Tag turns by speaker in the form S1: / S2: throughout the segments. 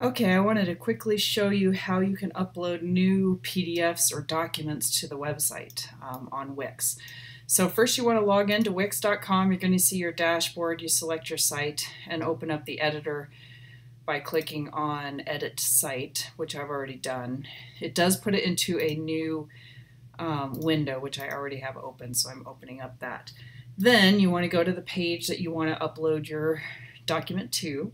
S1: Okay, I wanted to quickly show you how you can upload new PDFs or documents to the website um, on Wix. So first you want to log into wix.com. You're going to see your dashboard. You select your site and open up the editor by clicking on Edit Site, which I've already done. It does put it into a new um, window, which I already have open, so I'm opening up that. Then you want to go to the page that you want to upload your document to.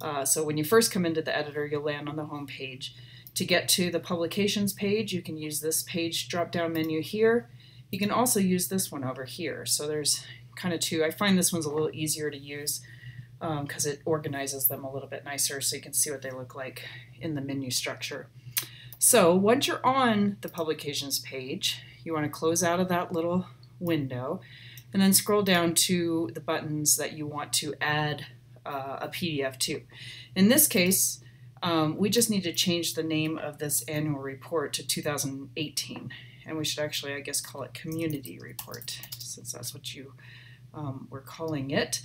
S1: Uh, so when you first come into the editor, you'll land on the home page. To get to the publications page, you can use this page drop-down menu here. You can also use this one over here. So there's kind of two. I find this one's a little easier to use because um, it organizes them a little bit nicer so you can see what they look like in the menu structure. So once you're on the publications page, you want to close out of that little window and then scroll down to the buttons that you want to add uh, a PDF too. In this case, um, we just need to change the name of this annual report to 2018. And we should actually, I guess, call it Community Report, since that's what you um, were calling it.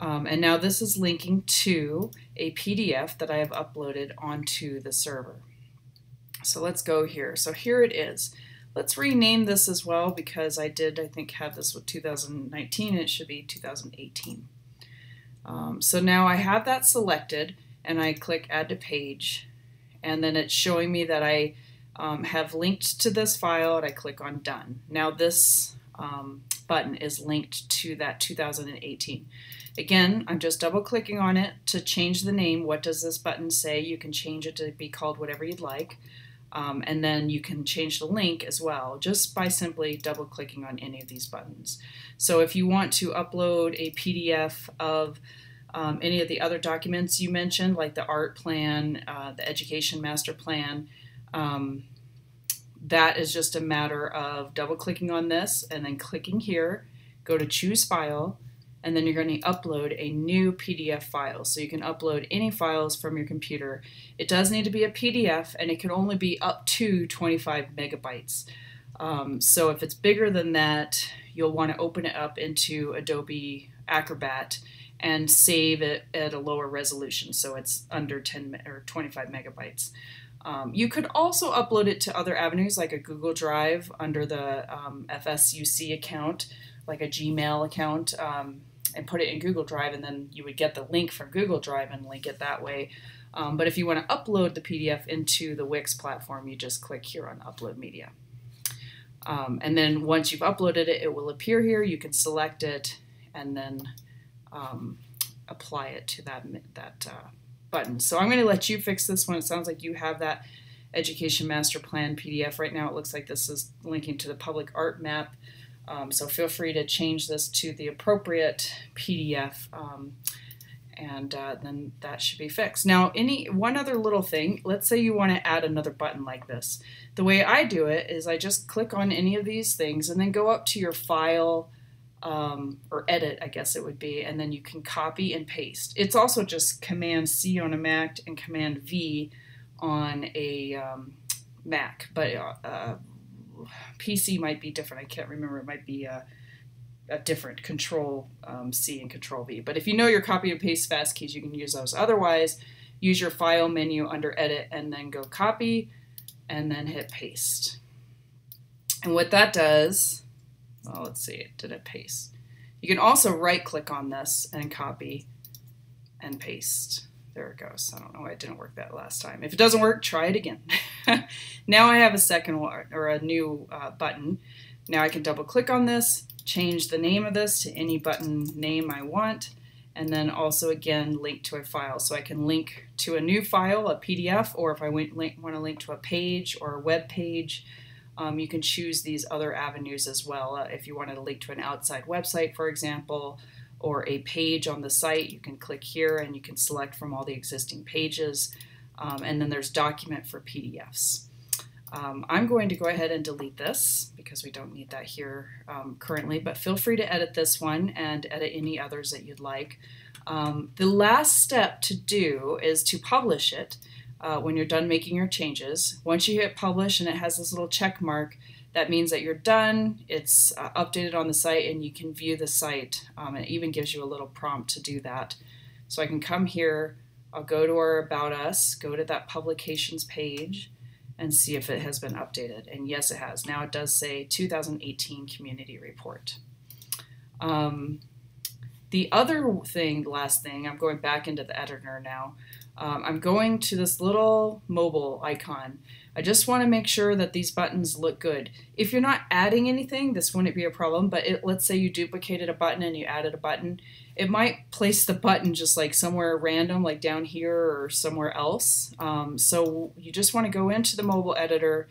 S1: Um, and now this is linking to a PDF that I have uploaded onto the server. So let's go here. So here it is. Let's rename this as well because I did, I think, have this with 2019 and it should be 2018. Um, so now I have that selected and I click add to page and then it's showing me that I um, have linked to this file and I click on done. Now this um, button is linked to that 2018. Again, I'm just double clicking on it to change the name. What does this button say? You can change it to be called whatever you'd like. Um, and then you can change the link as well just by simply double clicking on any of these buttons. So if you want to upload a PDF of um, any of the other documents you mentioned, like the art plan, uh, the education master plan, um, that is just a matter of double clicking on this and then clicking here, go to choose file, and then you're going to upload a new PDF file. So you can upload any files from your computer. It does need to be a PDF and it can only be up to 25 megabytes. Um, so if it's bigger than that, you'll want to open it up into Adobe Acrobat and save it at a lower resolution so it's under 10 or 25 megabytes. Um, you could also upload it to other avenues like a Google Drive under the um, FSUC account, like a Gmail account. Um, and put it in Google Drive, and then you would get the link from Google Drive and link it that way. Um, but if you want to upload the PDF into the Wix platform, you just click here on Upload Media. Um, and then once you've uploaded it, it will appear here. You can select it and then um, apply it to that, that uh, button. So I'm going to let you fix this one. It sounds like you have that Education Master Plan PDF. Right now it looks like this is linking to the public art map. Um, so feel free to change this to the appropriate PDF um, and uh, then that should be fixed. Now, any one other little thing, let's say you want to add another button like this. The way I do it is I just click on any of these things and then go up to your file um, or edit, I guess it would be, and then you can copy and paste. It's also just Command C on a Mac and Command V on a um, Mac, but uh, PC might be different. I can't remember. It might be a, a different Control um, C and Control V. But if you know your copy and paste fast keys, you can use those. Otherwise, use your File menu under Edit and then go Copy and then hit Paste. And what that does, well, let's see, did it paste? You can also right click on this and copy and paste. There it goes. I don't know why it didn't work that last time. If it doesn't work, try it again. now I have a second one, or a new uh, button. Now I can double click on this, change the name of this to any button name I want, and then also again link to a file. So I can link to a new file, a PDF, or if I want to link to a page or a web page, um, you can choose these other avenues as well. Uh, if you wanted to link to an outside website, for example, or a page on the site, you can click here and you can select from all the existing pages. Um, and then there's document for PDFs. Um, I'm going to go ahead and delete this because we don't need that here um, currently, but feel free to edit this one and edit any others that you'd like. Um, the last step to do is to publish it uh, when you're done making your changes. Once you hit publish and it has this little check mark, that means that you're done, it's uh, updated on the site, and you can view the site. Um, it even gives you a little prompt to do that. So I can come here I'll go to our About Us, go to that publications page, and see if it has been updated. And yes, it has. Now it does say 2018 Community Report. Um, the other thing, last thing, I'm going back into the editor now. Um, I'm going to this little mobile icon. I just want to make sure that these buttons look good. If you're not adding anything, this wouldn't be a problem, but it, let's say you duplicated a button and you added a button, it might place the button just like somewhere random, like down here or somewhere else. Um, so you just want to go into the mobile editor,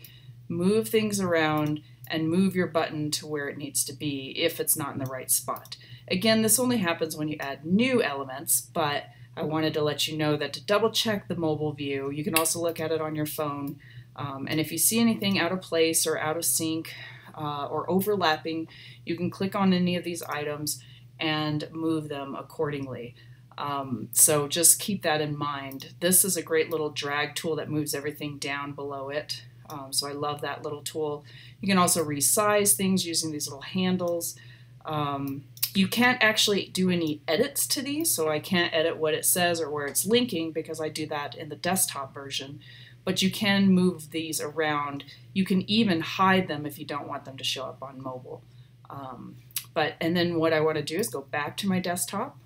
S1: move things around, and move your button to where it needs to be if it's not in the right spot. Again, this only happens when you add new elements, but I wanted to let you know that to double check the mobile view, you can also look at it on your phone. Um, and if you see anything out of place or out of sync uh, or overlapping, you can click on any of these items and move them accordingly. Um, so just keep that in mind. This is a great little drag tool that moves everything down below it. Um, so I love that little tool. You can also resize things using these little handles. Um, you can't actually do any edits to these, so I can't edit what it says or where it's linking because I do that in the desktop version. But you can move these around. You can even hide them if you don't want them to show up on mobile. Um, but and then what I want to do is go back to my desktop,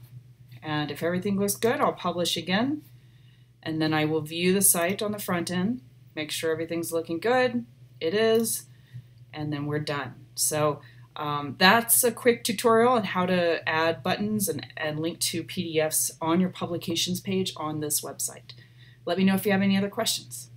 S1: and if everything looks good, I'll publish again, and then I will view the site on the front end, make sure everything's looking good. It is, and then we're done. So um, that's a quick tutorial on how to add buttons and, and link to PDFs on your publications page on this website. Let me know if you have any other questions.